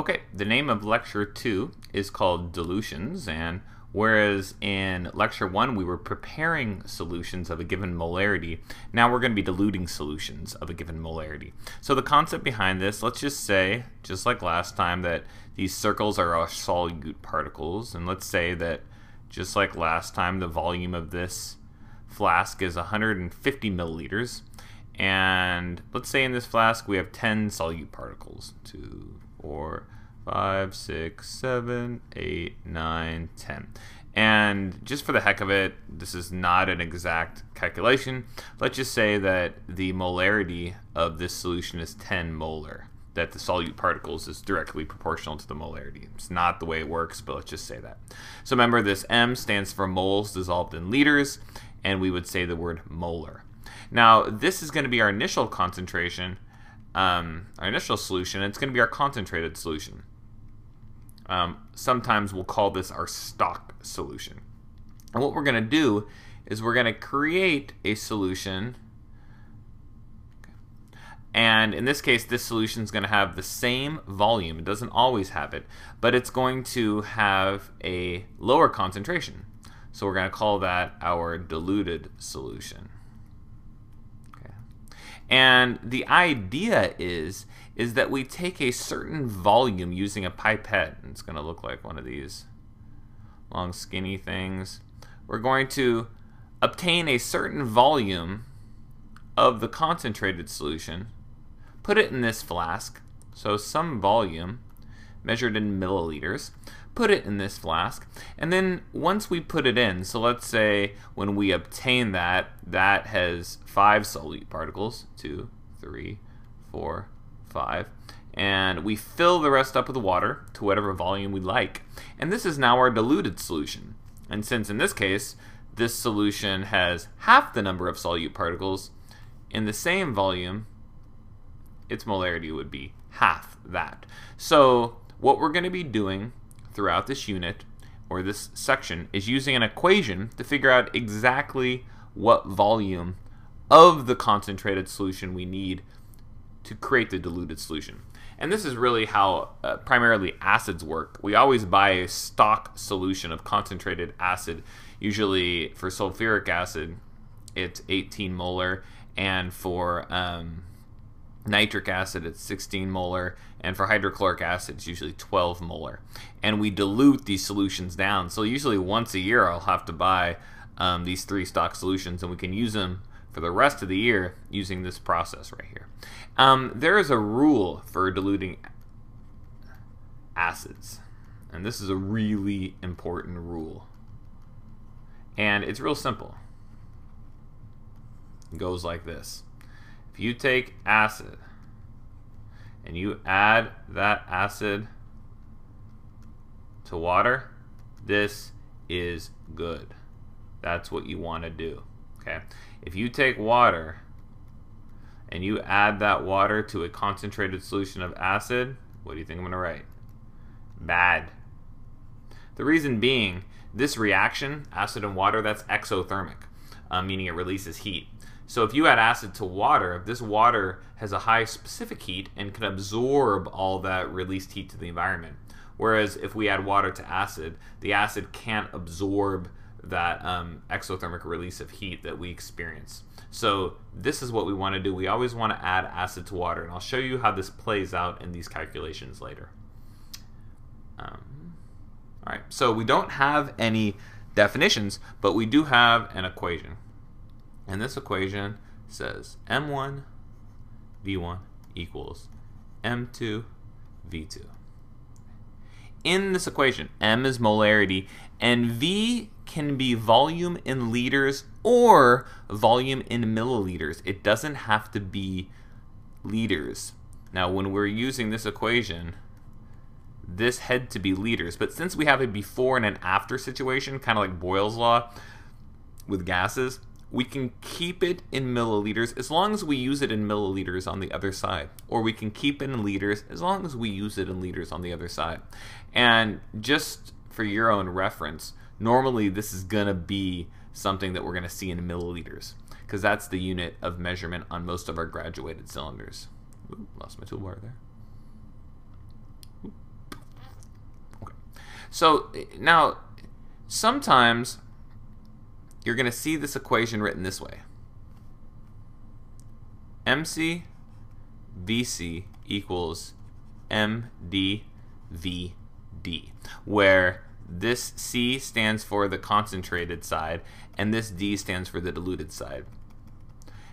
Okay, the name of lecture 2 is called Dilutions, and whereas in lecture 1 we were preparing solutions of a given molarity, now we're going to be diluting solutions of a given molarity. So the concept behind this, let's just say, just like last time, that these circles are our solute particles, and let's say that just like last time, the volume of this flask is 150 milliliters, and let's say in this flask we have 10 solute particles, two, four, five, six, seven, eight, nine, ten. And just for the heck of it, this is not an exact calculation. Let's just say that the molarity of this solution is 10 molar, that the solute particles is directly proportional to the molarity. It's not the way it works, but let's just say that. So remember, this M stands for moles dissolved in liters, and we would say the word molar. Now, this is going to be our initial concentration, um, our initial solution, it's going to be our concentrated solution. Um, sometimes we'll call this our stock solution. And what we're going to do is we're going to create a solution and in this case, this solution is going to have the same volume. It doesn't always have it, but it's going to have a lower concentration. So we're going to call that our diluted solution. And the idea is, is that we take a certain volume using a pipette. It's going to look like one of these long skinny things. We're going to obtain a certain volume of the concentrated solution, put it in this flask, so some volume measured in milliliters, put it in this flask, and then once we put it in, so let's say when we obtain that, that has five solute particles, two, three, four, five, and we fill the rest up with water to whatever volume we like. And this is now our diluted solution. And since in this case, this solution has half the number of solute particles, in the same volume, its molarity would be half that. So what we're going to be doing throughout this unit or this section is using an equation to figure out exactly what volume of the concentrated solution we need to create the diluted solution. And this is really how uh, primarily acids work. We always buy a stock solution of concentrated acid. Usually for sulfuric acid, it's 18 molar, and for um, nitric acid it's 16 molar and for hydrochloric acid it's usually 12 molar. And we dilute these solutions down. So usually once a year I'll have to buy um, these three stock solutions and we can use them for the rest of the year using this process right here. Um, there is a rule for diluting acids and this is a really important rule. And it's real simple. It goes like this you take acid and you add that acid to water, this is good. That's what you want to do. Okay. If you take water and you add that water to a concentrated solution of acid, what do you think I'm going to write? Bad. The reason being, this reaction, acid and water, that's exothermic, uh, meaning it releases heat. So if you add acid to water, if this water has a high specific heat and can absorb all that released heat to the environment. Whereas if we add water to acid, the acid can't absorb that um, exothermic release of heat that we experience. So this is what we want to do. We always want to add acid to water, and I'll show you how this plays out in these calculations later. Um, all right, so we don't have any definitions, but we do have an equation. And this equation says M1 V1 equals M2 V2. In this equation, M is molarity and V can be volume in liters or volume in milliliters. It doesn't have to be liters. Now, when we're using this equation, this had to be liters, but since we have a before and an after situation, kind of like Boyle's law with gases, we can keep it in milliliters as long as we use it in milliliters on the other side. Or we can keep it in liters as long as we use it in liters on the other side. And just for your own reference, normally this is going to be something that we're going to see in milliliters because that's the unit of measurement on most of our graduated cylinders. Ooh, lost my toolbar there. Okay. So eh, now, sometimes you're going to see this equation written this way. MC VC equals MD VD, where this C stands for the concentrated side and this D stands for the diluted side.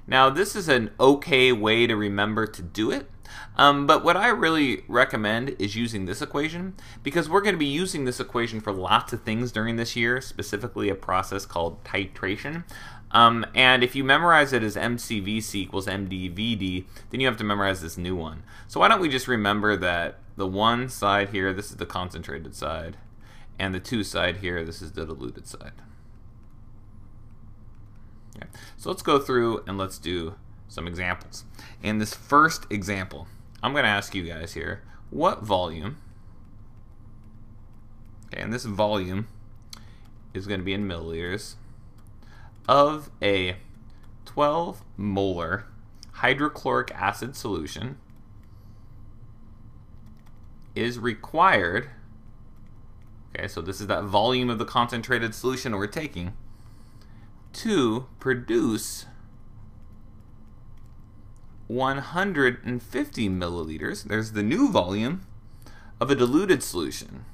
Now, this is an okay way to remember to do it, um, but what I really recommend is using this equation because we're going to be using this equation for lots of things during this year, specifically a process called titration. Um, and if you memorize it as MCVC equals MDVD, then you have to memorize this new one. So why don't we just remember that the one side here, this is the concentrated side, and the two side here, this is the diluted side. Okay. So let's go through and let's do some examples. In this first example, I'm going to ask you guys here, what volume, okay, and this volume is going to be in milliliters, of a 12 molar hydrochloric acid solution is required, okay, so this is that volume of the concentrated solution we're taking, to produce 150 milliliters. There's the new volume of a diluted solution.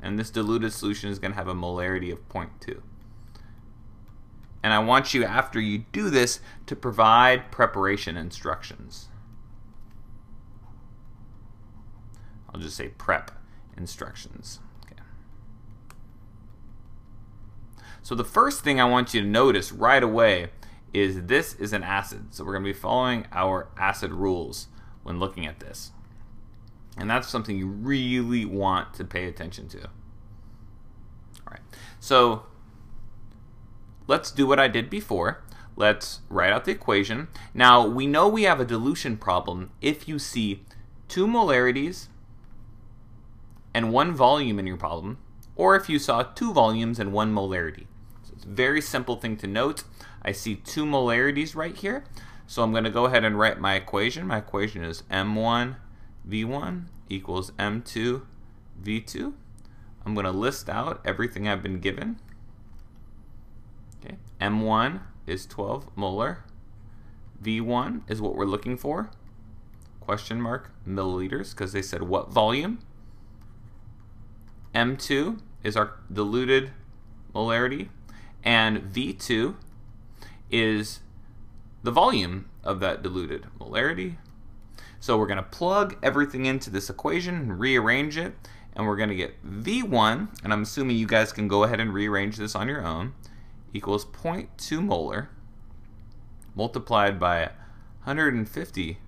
And this diluted solution is going to have a molarity of 0.2. And I want you, after you do this, to provide preparation instructions. I'll just say prep instructions. So the first thing I want you to notice right away is this is an acid. So we're going to be following our acid rules when looking at this. And that's something you really want to pay attention to. All right. So let's do what I did before. Let's write out the equation. Now, we know we have a dilution problem if you see two molarities and one volume in your problem, or if you saw two volumes and one molarity. Very simple thing to note. I see two molarities right here. So I'm going to go ahead and write my equation. My equation is M1 V1 equals M2 V2. I'm going to list out everything I've been given. Okay. M1 is 12 molar. V1 is what we're looking for. Question mark milliliters because they said what volume. M2 is our diluted molarity and V2 is the volume of that diluted molarity. So we're going to plug everything into this equation and rearrange it, and we're going to get V1, and I'm assuming you guys can go ahead and rearrange this on your own, equals 0.2 molar multiplied by 150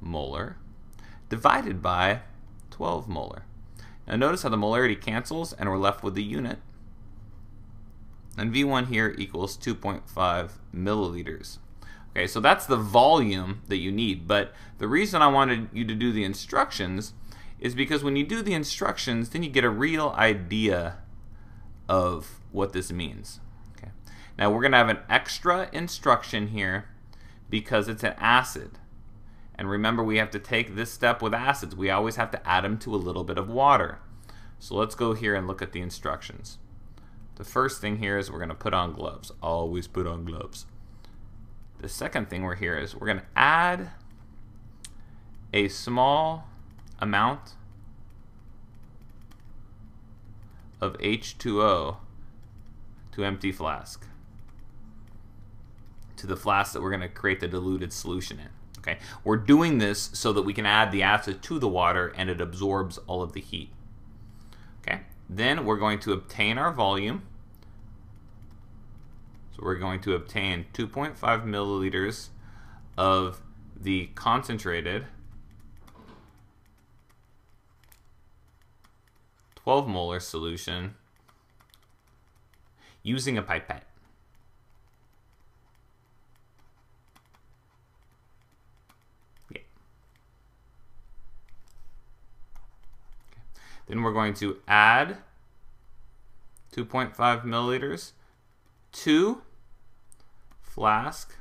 molar divided by 12 molar. Now notice how the molarity cancels and we're left with the unit and V1 here equals 2.5 milliliters. Okay, so that's the volume that you need, but the reason I wanted you to do the instructions is because when you do the instructions, then you get a real idea of what this means. Okay. Now we're going to have an extra instruction here because it's an acid. And remember, we have to take this step with acids. We always have to add them to a little bit of water. So let's go here and look at the instructions. The first thing here is we're going to put on gloves. Always put on gloves. The second thing we're here is we're going to add a small amount of H2O to empty flask to the flask that we're going to create the diluted solution in. Okay, We're doing this so that we can add the acid to the water and it absorbs all of the heat. Then we're going to obtain our volume. So we're going to obtain 2.5 milliliters of the concentrated 12 molar solution using a pipette. Then we're going to add 2.5 milliliters to flask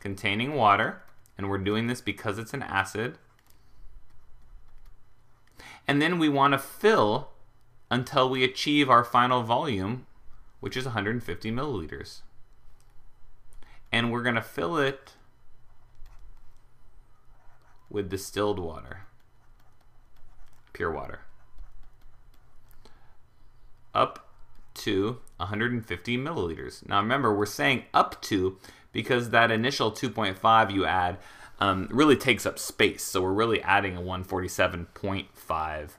containing water, and we're doing this because it's an acid. And then we want to fill until we achieve our final volume, which is 150 milliliters. And we're going to fill it with distilled water, pure water, up to 150 milliliters. Now remember, we're saying up to because that initial 2.5 you add um, really takes up space. So we're really adding a 147.5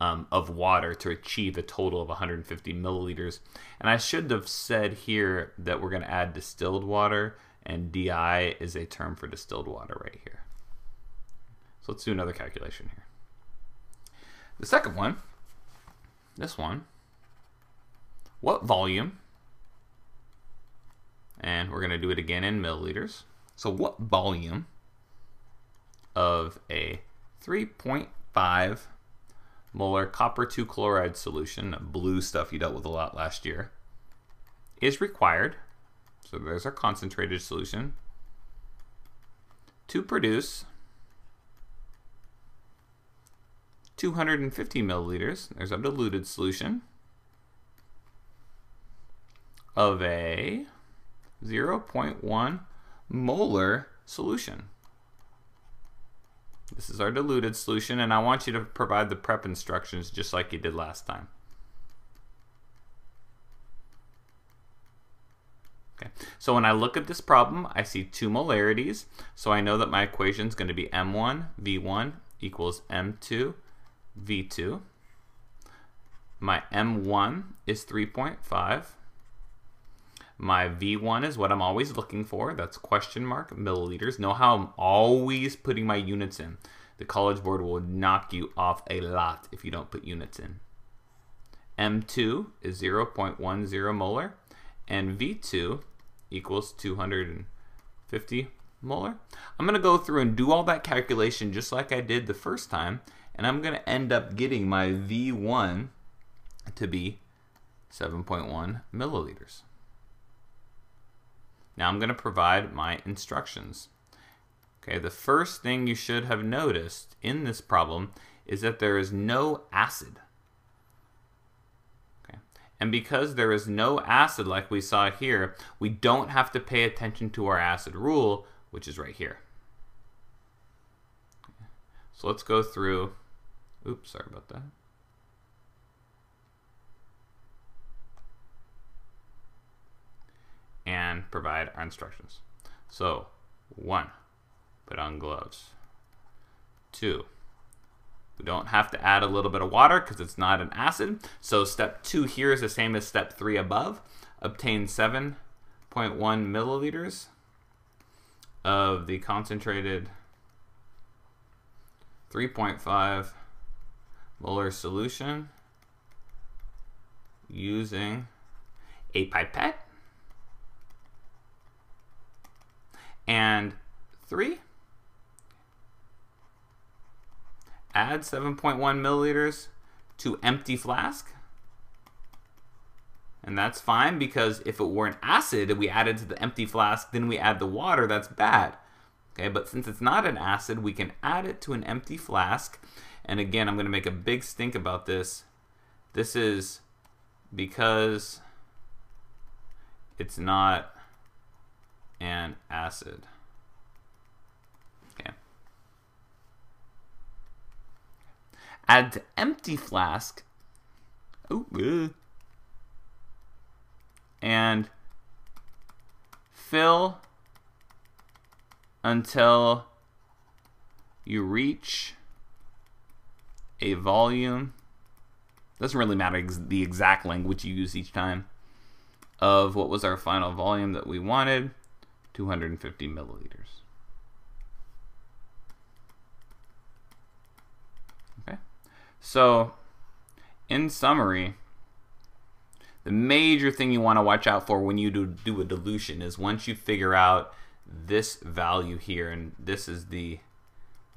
um, of water to achieve a total of 150 milliliters. And I should have said here that we're going to add distilled water, and DI is a term for distilled water right here. So let's do another calculation here. The second one, this one, what volume, and we're going to do it again in milliliters. So what volume of a 3.5 molar copper 2 chloride solution, blue stuff you dealt with a lot last year, is required, so there's our concentrated solution, to produce 250 milliliters, there's a diluted solution, of a 0.1 molar solution. This is our diluted solution, and I want you to provide the prep instructions just like you did last time. Okay. So when I look at this problem, I see two molarities. So I know that my equation is going to be M1 V1 equals M2 V2. My M1 is 3.5. My V1 is what I'm always looking for. That's question mark milliliters. Know how I'm always putting my units in. The College Board will knock you off a lot if you don't put units in. M2 is 0.10 molar and V2 equals 250 molar. I'm going to go through and do all that calculation just like I did the first time and I'm going to end up getting my V1 to be 7.1 milliliters. Now I'm going to provide my instructions. Okay, the first thing you should have noticed in this problem is that there is no acid. Okay. And because there is no acid like we saw here, we don't have to pay attention to our acid rule, which is right here. So let's go through, oops, sorry about that. And provide our instructions. So, one, put on gloves. Two, we don't have to add a little bit of water because it's not an acid. So step two here is the same as step three above. Obtain 7.1 milliliters of the concentrated 3.5 molar solution using a pipette and 3. Add 7.1 milliliters to empty flask. And that's fine because if it were an acid and we added to the empty flask, then we add the water, that's bad. Okay, but since it's not an acid, we can add it to an empty flask. And again, I'm going to make a big stink about this. This is because it's not and acid. Okay. Add to empty flask. Oh, and fill until you reach a volume doesn't really matter ex the exact language you use each time of what was our final volume that we wanted 250 milliliters. Okay, so in summary, the major thing you want to watch out for when you do, do a dilution is once you figure out this value here, and this is the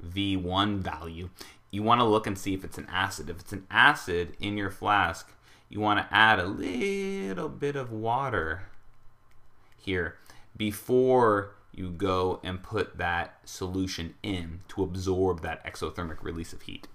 V1 value, you want to look and see if it's an acid. If it's an acid in your flask, you want to add a little bit of water here before you go and put that solution in to absorb that exothermic release of heat.